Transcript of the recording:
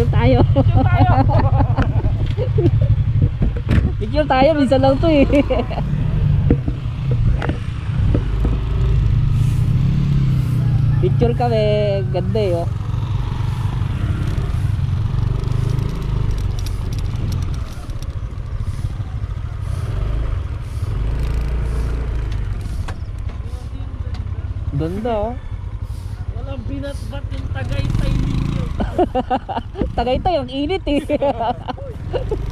Picture tayo. Picture tayo, minsan lang to eh. Picture kami, ganda eh oh. Ganda oh. Walang binatbat yung tagaytay ninyo. Tagaytay, ang init eh.